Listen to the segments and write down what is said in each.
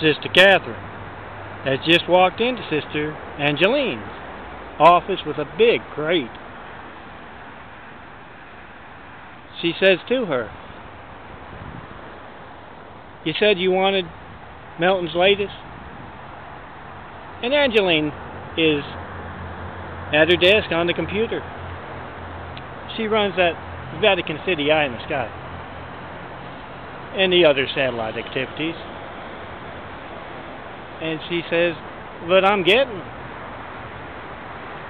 Sister Kathryn has just walked into Sister Angeline's office with a big crate. She says to her, You said you wanted Melton's latest? And Angeline is at her desk on the computer. She runs that Vatican City Eye in the Sky and the other satellite activities. And she says, But I'm getting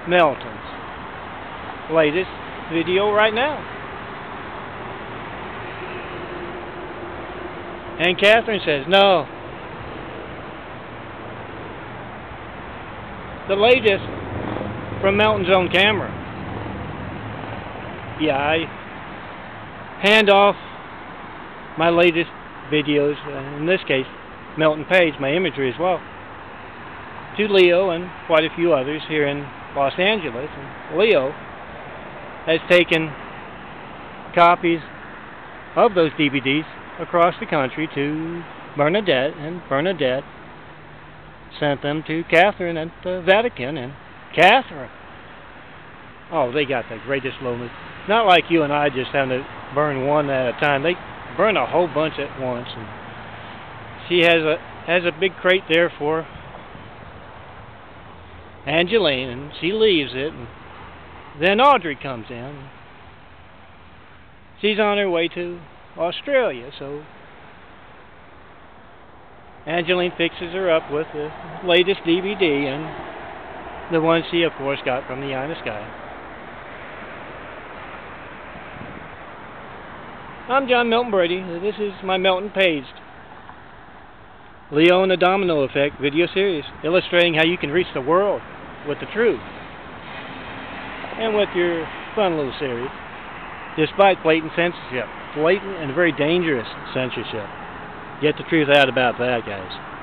Melton's latest video right now. And Kathryn says, No. The latest from Melton's own camera. Yeah, I hand off my latest videos, uh, in this case, Melton Page, my imagery as well, to Leo and quite a few others here in Los Angeles. And Leo has taken copies of those DVDs across the country to Bernadette, and Bernadette sent them to Kathryn at the Vatican, and Kathryn, oh, they got the greatest moments. Not like you and I just having to burn one at a time. They burn a whole bunch at once, and she has a has a big crate there for Angeline, and she leaves it, and then Audrey comes in. She's on her way to Australia, so Angeline fixes her up with the latest DVD and the one she, of course, got from the Eye in the Sky. I'm John Melton Brady. This is my Melton Paged Leo and the Domino Effect video series, illustrating how you can reach the world with the truth and with your fun little series, despite blatant censorship blatant and very dangerous censorship. Get the truth out about that, guys.